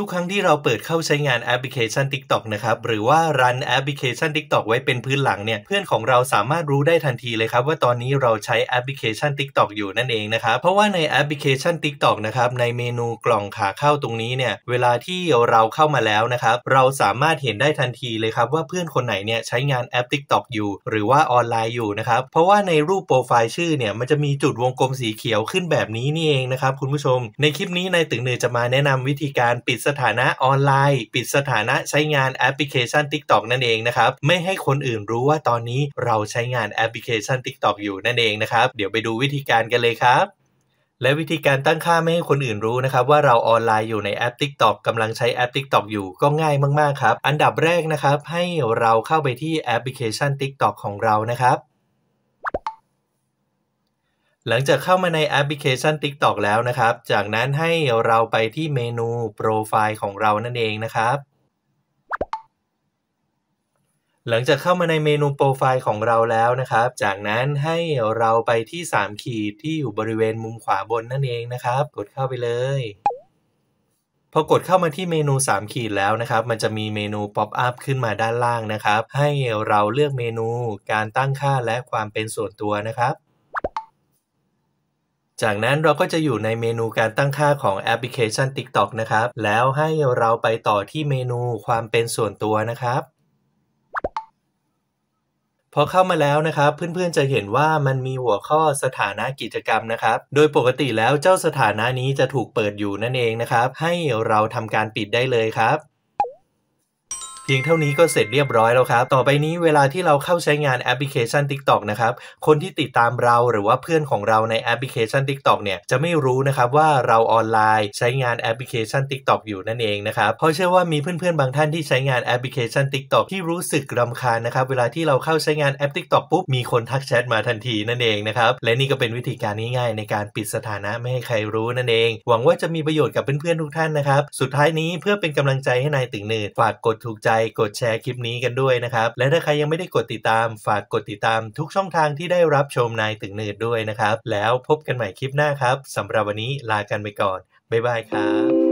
ทุกครั้งที่เราเปิดเข้าใช้งานแอปพลิเคชัน TikTok นะครับ หรือว่า run แอปพลิเคชัน TikTok ไว้เป็นพื้นหลังเนี่ย เพื่อนของเราสามารถรู้ได้ทันทีเลยครับ ว่าตอนนี้เราใช้แอปพลิเคชัน TikTok อยู่นั่นเองนะครับ เพราะว่าในแอปพลิเคชัน TikTok นะครับ ในเมนูกล่องขาเข้าตรงนี้เนี่ย เวลาที่เราเข้ามาแล้วนะครับ เราสามารถเห็นได้ทันทีเลยครับว่าเพื่อนคนไหนเนี่ยใช้งานแอป TikTok อยู่ หรือว่าออนไลน์อยู่นะครับ เพราะว่าในรูปโปรไฟล์ชื่อเนี่ยมันจะมีจุดวงกลมสีเขียวขึ้นแบบนี้นี่เองนะครับคุณผู้ชม ในคลิปนี้นายตึงเนือจะมาแนะนำวิธีการปิดสสถานะออนไลน์ ปิดสถานะใช้งานแอปพลิเคชัน TikTok นั่นเองนะครับ ไม่ให้คนอื่นรู้ว่าตอนนี้เราใช้งานแอปพลิเคชัน TikTok อยู่นั่นเองนะครับ เดี๋ยวไปดูวิธีการกันเลยครับและวิธีการตั้งค่าไม่ให้คนอื่นรู้นะครับว่าเราออนไลน์อยู่ในแอป TikTok กำลังใช้แอป TikTok อยู่ก็ง่ายมากๆครับ อันดับแรกนะครับให้เราเข้าไปที่แอปพลิเคชัน TikTok ของเรานะครับ หลังจากเข้ามาในแอปพลิเคชัน TikTok แล้วนะครับ จากนั้นให้เราไปที่เมนูโปรไฟล์ของเรานั่นเองนะครับ หลังจากเข้ามาในเมนูโปรไฟล์ของเราแล้วนะครับ จากนั้นให้เราไปที่ 3 ขีดที่อยู่บริเวณมุมขวาบนนั่นเองนะครับ กดเข้าไปเลยพอกดเข้ามาที่เมนู 3 ขีดแล้วนะครับ มันจะมีเมนู pop-up ขึ้นมาด้านล่างนะครับ ให้เราเลือกเมนูการตั้งค่าและความเป็นส่วนตัวนะครับ จากนั้นเราก็จะอยู่ในเมนูการตั้งค่าของแอปพลิเคชัน TikTok นะครับ แล้วให้เราไปต่อที่เมนูความเป็นส่วนตัวนะครับ พอเข้ามาแล้วนะครับ เพื่อนๆจะเห็นว่ามันมีหัวข้อสถานะกิจกรรมนะครับ โดยปกติแล้วเจ้าสถานะนี้จะถูกเปิดอยู่นั่นเองนะครับ ให้เราทำการปิดได้เลยครับ เพียงเท่านี้ก็เสร็จเรียบร้อยแล้วครับ ต่อไปนี้เวลาที่เราเข้าใช้งานแอปพลิเคชัน TikTok นะครับ คนที่ติดตามเราหรือว่าเพื่อนของเราในแอปพลิเคชัน TikTok เนี่ยจะไม่รู้นะครับว่าเราออนไลน์ใช้งานแอปพลิเคชัน TikTok อยู่นั่นเองนะครับ เพราะเชื่อว่ามีเพื่อนๆบางท่านที่ใช้งานแอปพลิเคชัน TikTok ที่รู้สึกรำคาญนะครับ เวลาที่เราเข้าใช้งานแอป TikTok ปุ๊บมีคนทักแชทมาทันทีนั่นเองนะครับ และนี่ก็เป็นวิธีการง่ายๆในการปิดสถานะไม่ให้ใครรู้นั่นเอง หวังว่าจะมีประโยชน์กับเพื่อนๆทุกท่านนะครับ สุดท้ายนี้เพื่อเป็นกำลังใจให้นายตึงเนิดฝากกดถูกใจกดแชร์คลิปนี้กันด้วยนะครับ และถ้าใครยังไม่ได้กดติดตามฝากกดติดตามทุกช่องทางที่ได้รับชมนายตึงเนิดด้วยนะครับ แล้วพบกันใหม่คลิปหน้าครับสำหรับวันนี้ลากันไปก่อนบ๊ายบายครับ